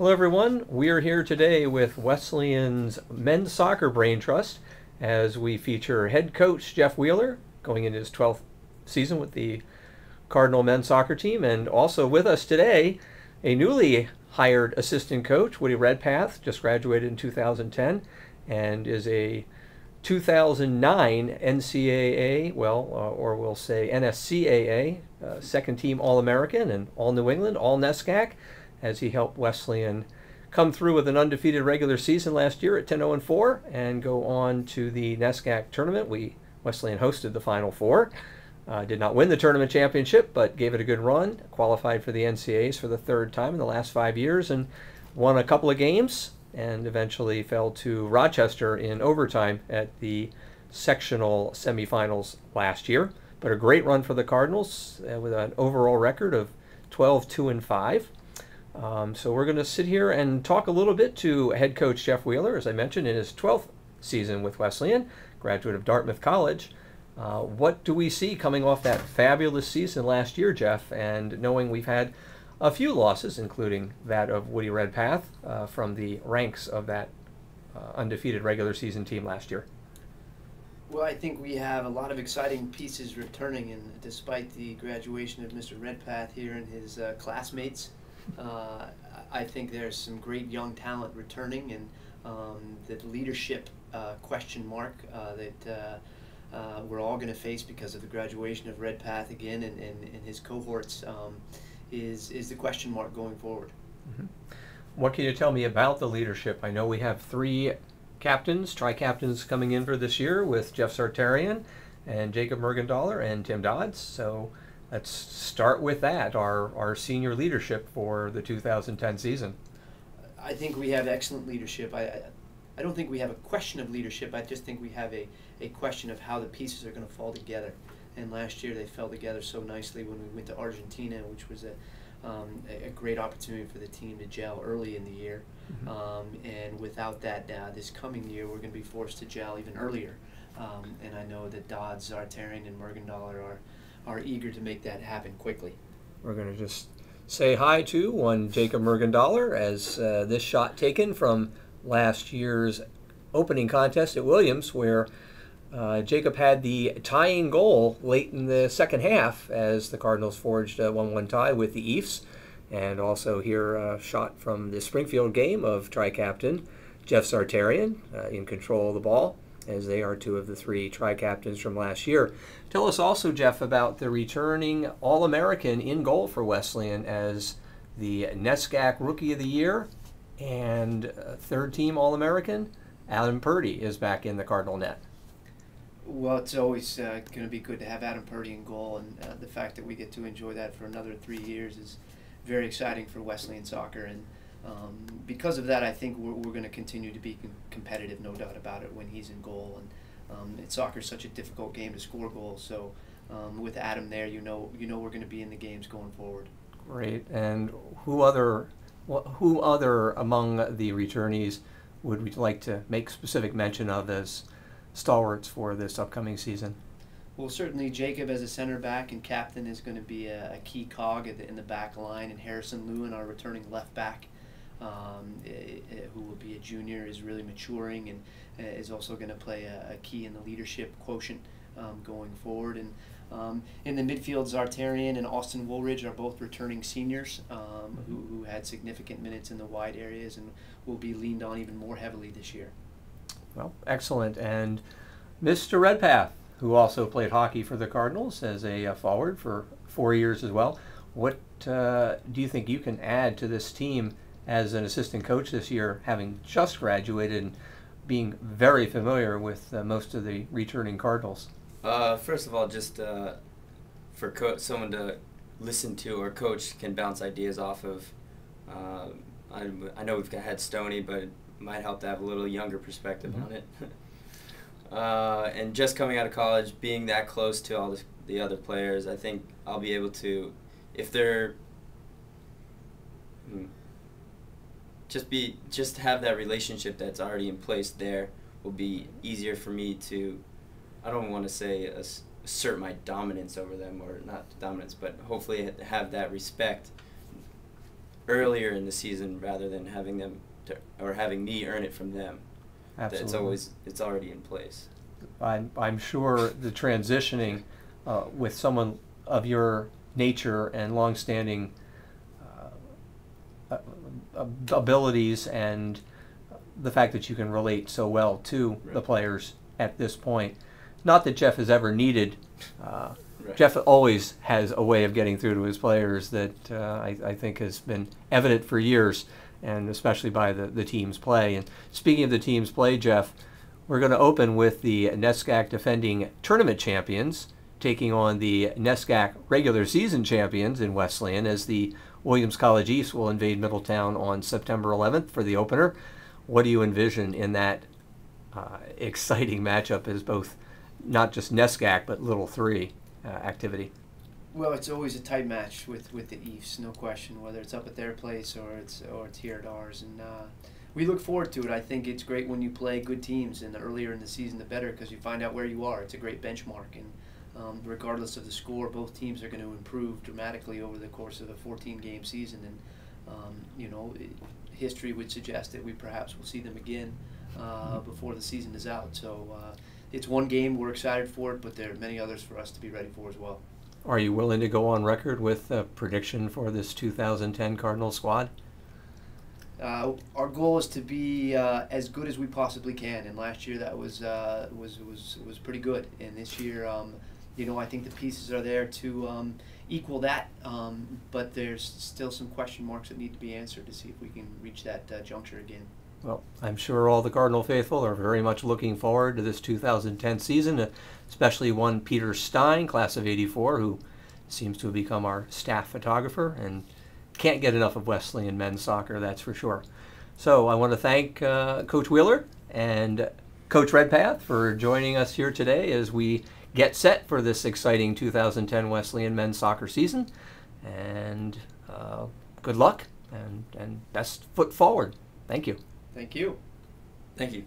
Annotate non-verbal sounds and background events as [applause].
Hello, everyone. We are here today with Wesleyan's Men's Soccer Brain Trust as we feature head coach Geoff Wheeler going into his 12th season with the Cardinal men's soccer team. And also with us today, a newly hired assistant coach, Woody Redpath, just graduated in 2010 and is a 2009 NCAA, well, uh, or we'll say NSCAA, uh, second team All American and All New England, All NESCAC as he helped Wesleyan come through with an undefeated regular season last year at 10 0 4 and go on to the NESCAC tournament. We Wesleyan hosted the Final Four. Uh, did not win the tournament championship, but gave it a good run. Qualified for the NCAAs for the third time in the last five years and won a couple of games and eventually fell to Rochester in overtime at the sectional semifinals last year. But a great run for the Cardinals uh, with an overall record of 12 2 and 5. Um, so we're going to sit here and talk a little bit to head coach Geoff Wheeler, as I mentioned, in his 12th season with Wesleyan, graduate of Dartmouth College. Uh, what do we see coming off that fabulous season last year, Geoff? And knowing we've had a few losses, including that of Woody Redpath uh, from the ranks of that uh, undefeated regular season team last year. Well, I think we have a lot of exciting pieces returning, and despite the graduation of Mr. Redpath here and his uh, classmates, uh, I think there's some great young talent returning, and um, the leadership uh, question mark uh, that uh, uh, we're all going to face because of the graduation of Redpath again and, and, and his cohorts um, is, is the question mark going forward. Mm-hmm. What can you tell me about the leadership? I know we have three captains, tri captains coming in for this year with Jeff Zartarian and Jacob Mergendaler and Tim Dodds. So let's start with that, our, our senior leadership for the 2010 season. I think we have excellent leadership. I, I don't think we have a question of leadership. I just think we have a, a question of how the pieces are going to fall together. And last year they fell together so nicely when we went to Argentina, which was a, um, a, great opportunity for the team to gel early in the year. Mm-hmm. Um, and without that, uh, this coming year, we're going to be forced to gel even earlier. Um, and I know that Dodds, Zartarian, and Mergendaler are are eager to make that happen quickly. We're going to just say hi to one Jacob Mergendaler as uh, this shot taken from last year's opening contest at Williams, where uh, Jacob had the tying goal late in the second half as the Cardinals forged a 1 1 tie with the Ephs. And also here a shot from the Springfield game of tri captain Jeff Zartarian uh, in control of the ball as they are two of the three tri captains from last year. Tell us also, Geoff, about the returning All American in goal for Wesleyan as the NESCAC Rookie of the Year and uh, third team All American. Adam Purdy is back in the Cardinal net. Well, it's always uh, going to be good to have Adam Purdy in goal, and uh, the fact that we get to enjoy that for another three years is very exciting for Wesleyan soccer. And um, because of that, I think we're, we're going to continue to be com- competitive, no doubt about it, when he's in goal. And um, soccer is such a difficult game to score goals, so um, with Adam there, you know, you know we're going to be in the games going forward. Great. And who other, who other among the returnees would we like to make specific mention of as stalwarts for this upcoming season? Well, certainly Jacob as a center back and captain is going to be a, a key cog the, in the back line, and Harrison Lewin, our returning left back, um, who will be a junior, is really maturing and uh, is also going to play a, a, key in the leadership quotient um, going forward. And um, in the midfield, Zartarian and Austin Woolridge are both returning seniors um, who, who had significant minutes in the wide areas and will be leaned on even more heavily this year. Well, excellent. And Mr. Redpath, who also played hockey for the Cardinals as a uh, forward for four years as well. What uh, do you think you can add to this team as an assistant coach this year, having just graduated and being very familiar with uh, most of the returning Cardinals? Uh, first of all, just uh, for co- someone to listen to or coach can bounce ideas off of. Uh, I, I know we've got had Stony, but it might help to have a little younger perspective mm-hmm. on it. [laughs] Uh, and just coming out of college, being that close to all the, the other players, I think I'll be able to, if they're hmm, just be just have that relationship that's already in place there will be easier for me to i don't want to say assert my dominance over them or not dominance but hopefully have that respect earlier in the season rather than having them to, or having me earn it from them. Absolutely. It's always it's already in place. I'm, I'm sure the transitioning uh, with someone of your nature and longstanding uh, abilities and the fact that you can relate so well to the players at this point. Not that Geoff has ever needed. Uh, Right. Geoff always has a way of getting through to his players that uh, I, I think has been evident for years, and especially by the, the team's play. And speaking of the team's play, Geoff, we're going to open with the NESCAC defending tournament champions taking on the NESCAC regular season champions in Wesleyan as the Williams College Ephs will invade Middletown on September 11th for the opener. What do you envision in that uh, exciting matchup as both not just NESCAC but Little Three uh, activity? Well, it's always a tight match with, with the Ephs, no question. Whether it's up at their place or it's or it's here at ours, and uh, we look forward to it. I think it's great when you play good teams, and the earlier in the season, the better, because you find out where you are. It's a great benchmark, and um, regardless of the score, both teams are going to improve dramatically over the course of a 14-game season, and um, you know, it, history would suggest that we perhaps will see them again uh, before the season is out. So. Uh, it's one game. We're excited for it, but there are many others for us to be ready for as well. Are you willing to go on record with a prediction for this 2010 Cardinal squad? Uh, our goal is to be uh, as good as we possibly can, and last year that was uh, was was was pretty good. And this year, um, you know, I think the pieces are there to um, equal that, um, but there's still some question marks that need to be answered to see if we can reach that uh, juncture again. Well, I'm sure all the Cardinal faithful are very much looking forward to this 2010 season, especially one Peter Stein, class of 84, who seems to have become our staff photographer and can't get enough of Wesleyan men's soccer, that's for sure. So I want to thank uh, Coach Wheeler and Coach Redpath for joining us here today as we get set for this exciting 2010 Wesleyan men's soccer season. And uh, good luck and, and best foot forward. Thank you. Thank you. Thank you.